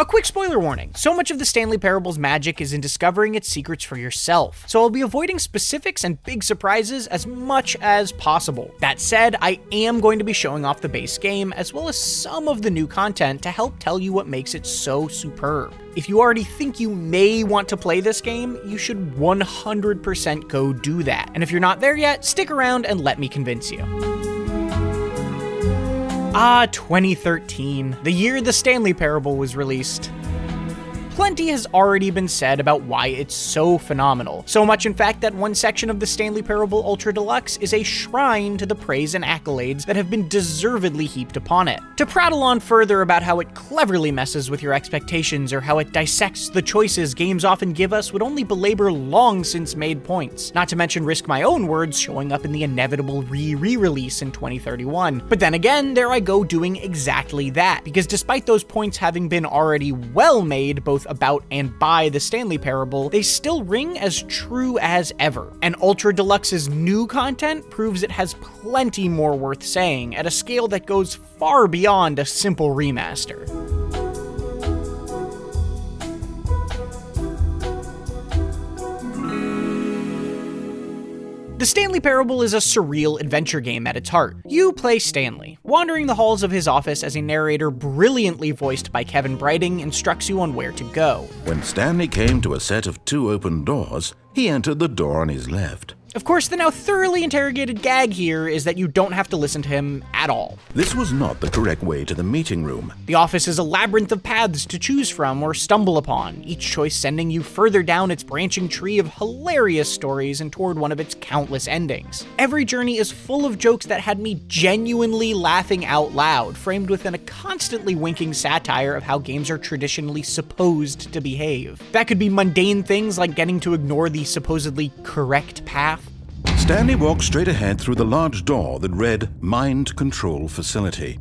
A quick spoiler warning so much of the Stanley Parable's magic is in discovering its secrets for yourself, so I'll be avoiding specifics and big surprises as much as possible. That said, I am going to be showing off the base game as well as some of the new content to help tell you what makes it so superb. If you already think you may want to play this game, you should 100% go do that. And if you're not there yet, stick around and let me convince you. Ah, 2013, the year the Stanley Parable was released. Plenty has already been said about why it's so phenomenal. So much, in fact, that one section of the Stanley Parable Ultra Deluxe is a shrine to the praise and accolades that have been deservedly heaped upon it. To prattle on further about how it cleverly messes with your expectations or how it dissects the choices games often give us would only belabor long since made points, not to mention risk my own words showing up in the inevitable re re release in 2031. But then again, there I go doing exactly that, because despite those points having been already well made, both about and by the Stanley Parable, they still ring as true as ever. And Ultra Deluxe's new content proves it has plenty more worth saying at a scale that goes far beyond a simple remaster. The Stanley Parable is a surreal adventure game at its heart. You play Stanley, wandering the halls of his office as a narrator brilliantly voiced by Kevan Brighting instructs you on where to go. When Stanley came to a set of two open doors, he entered the door on his left. Of course, the now thoroughly interrogated gag here is that you don't have to listen to him at all. This was not the correct way to the meeting room. The office is a labyrinth of paths to choose from or stumble upon, each choice sending you further down its branching tree of hilarious stories and toward one of its countless endings. Every journey is full of jokes that had me genuinely laughing out loud, framed within a constantly winking satire of how games are traditionally supposed to behave. That could be mundane things like getting to ignore the supposedly correct path Stanley walked straight ahead through the large door that read Mind Control Facility.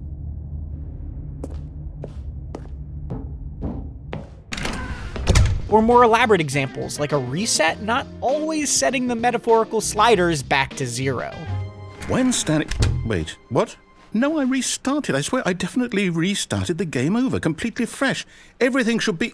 Or more elaborate examples, like a reset not always setting the metaphorical sliders back to zero. When Stanley. Wait, what? No, I restarted. I swear I definitely restarted the game over, completely fresh. Everything should be.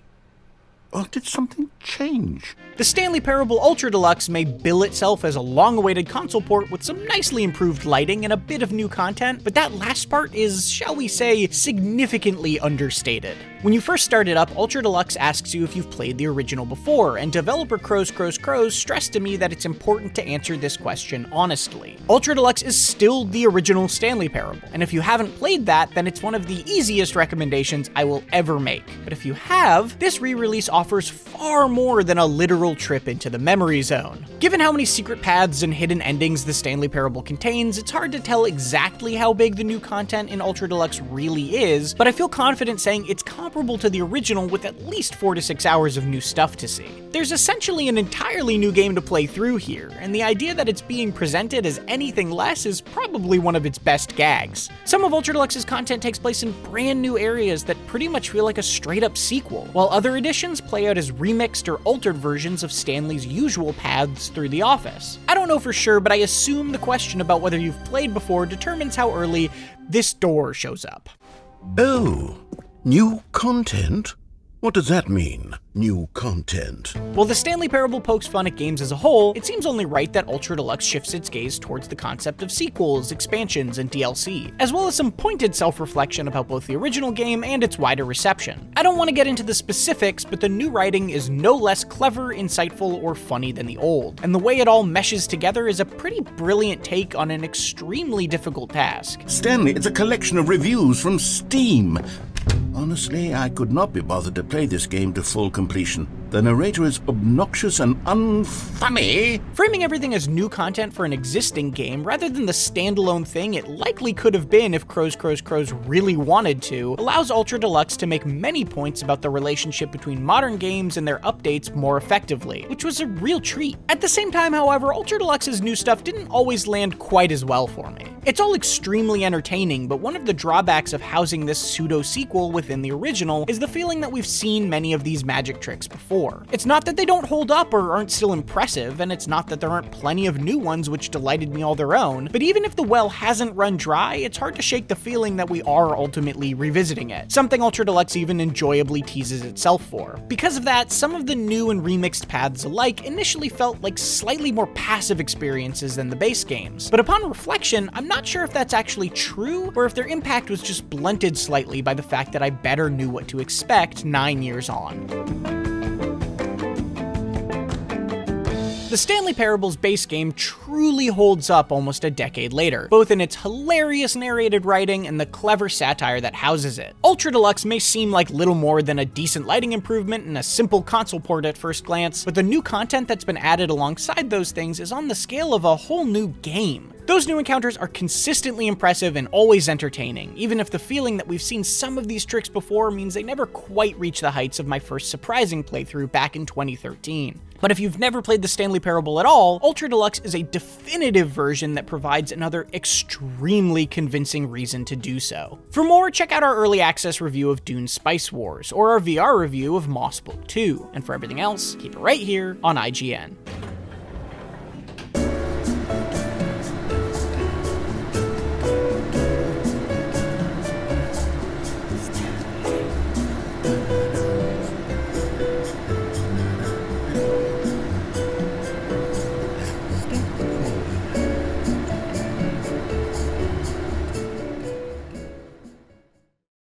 Or did something change? The Stanley Parable Ultra Deluxe may bill itself as a long-awaited console port with some nicely improved lighting and a bit of new content, but that last part is, shall we say, significantly understated. When you first start it up, Ultra Deluxe asks you if you've played the original before, and developer Crows Crows Crows stressed to me that it's important to answer this question honestly. Ultra Deluxe is still the original Stanley Parable, and if you haven't played that, then it's one of the easiest recommendations I will ever make. But if you have, this re-release offers far more than a literal trip into the memory zone. Given how many secret paths and hidden endings the Stanley Parable contains, it's hard to tell exactly how big the new content in Ultra Deluxe really is, but I feel confident saying it's comparable to the original with at least 4 to 6 hours of new stuff to see. There's essentially an entirely new game to play through here, and the idea that it's being presented as anything less is probably one of its best gags. Some of Ultra Deluxe's content takes place in brand new areas that pretty much feel like a straight up sequel, while other editions play out as remixed or altered versions of Stanley's usual paths through the office. I don't know for sure, but I assume the question about whether you've played before determines how early this door shows up. Oh, new content? What does that mean? new content. While the Stanley Parable pokes fun at games as a whole, it seems only right that Ultra Deluxe shifts its gaze towards the concept of sequels, expansions, and DLC, as well as some pointed self-reflection about both the original game and its wider reception. I don't want to get into the specifics, but the new writing is no less clever, insightful, or funny than the old, and the way it all meshes together is a pretty brilliant take on an extremely difficult task. Stanley, it's a collection of reviews from Steam. Honestly, I could not be bothered to play this game to full completion. The narrator is obnoxious and unfunny. Framing everything as new content for an existing game rather than the standalone thing it likely could have been if Crows Crows Crows really wanted to allows Ultra Deluxe to make many points about the relationship between modern games and their updates more effectively, which was a real treat. At the same time, however, Ultra Deluxe's new stuff didn't always land quite as well for me. It's all extremely entertaining, but one of the drawbacks of housing this pseudo sequel within the original is the feeling that we've seen many of these magic tricks before It's not that they don't hold up or aren't still impressive, and it's not that there aren't plenty of new ones which delighted me all their own, but even if the well hasn't run dry, it's hard to shake the feeling that we are ultimately revisiting it, something Ultra Deluxe even enjoyably teases itself for. Because of that, some of the new and remixed paths alike initially felt like slightly more passive experiences than the base games, but upon reflection, I'm not sure if that's actually true, or if their impact was just blunted slightly by the fact that I better knew what to expect nine years on. The Stanley Parables base game truly holds up almost a decade later, both in its hilarious narrated writing and the clever satire that houses it. Ultra Deluxe may seem like little more than a decent lighting improvement and a simple console port at first glance, but the new content that's been added alongside those things is on the scale of a whole new game. Those new encounters are consistently impressive and always entertaining, even if the feeling that we've seen some of these tricks before means they never quite reach the heights of my first surprising playthrough back in 2013. But if you've never played the Stanley Parable at all, Ultra Deluxe is a definitive version that provides another extremely convincing reason to do so. For more, check out our early access review of Dune Spice Wars, or our VR review of Moss Book 2. And for everything else, keep it right here on IGN.